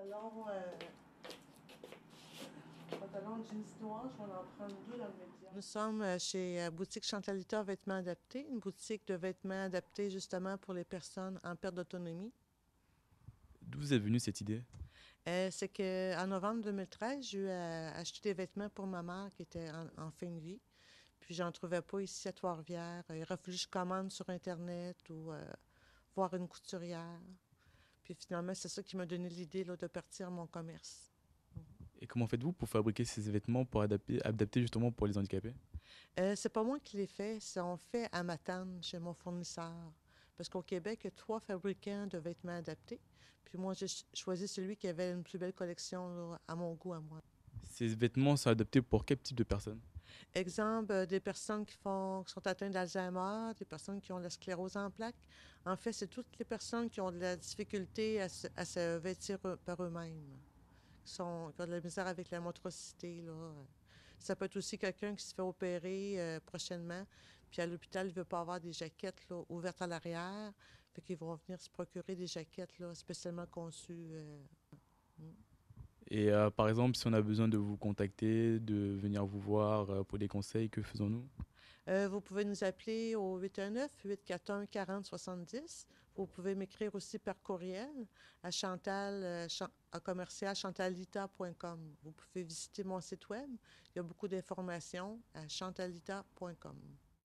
pantalon, euh, pantalon jeans noir, je vais en prendre deux dans le média. Nous sommes euh, chez euh, Boutique Chantalita Vêtements Adaptés, une boutique de vêtements adaptés justement pour les personnes en perte d'autonomie. D'où vous est venue cette idée? Euh, c'est qu'en novembre 2013, j'ai eu à acheter des vêtements pour ma mère qui était en, en fin de vie. Puis j'en trouvais pas ici à Trois-Rivières. Il aurait fallu que je commande sur Internet ou euh, voir une couturière. Puis finalement, c'est ça qui m'a donné l'idée de partir mon commerce. Et comment faites-vous pour fabriquer ces vêtements pour adapter, adapter justement pour les handicapés? Euh, c'est pas moi qui les fait, c'est on fait à Matane, chez mon fournisseur. Parce qu'au Québec, il y a trois fabricants de vêtements adaptés. Puis moi, j'ai ch- choisi celui qui avait une plus belle collection là, à mon goût, à moi. Ces vêtements sont adaptés pour quel type de personnes? Exemple, euh, des personnes qui, font, qui sont atteintes d'Alzheimer, des personnes qui ont la sclérose en plaques. En fait, c'est toutes les personnes qui ont de la difficulté à se, à se vêtir par eux-mêmes, qui, qui ont de la misère avec la motricité. Là. Ça peut être aussi quelqu'un qui se fait opérer euh, prochainement, puis à l'hôpital, il ne veut pas avoir des jaquettes là, ouvertes à l'arrière. Fait qu'ils vont venir se procurer des jaquettes là, spécialement conçues. euh, Et euh, par exemple, si on a besoin de vous contacter, de venir vous voir euh, pour des conseils, que faisons-nous? Euh, vous pouvez nous appeler au 819-841-4070. Vous pouvez m'écrire aussi par courriel à chantal, chan- à commercial chantalita.com. Vous pouvez visiter mon site web. Il y a beaucoup d'informations à chantalita.com.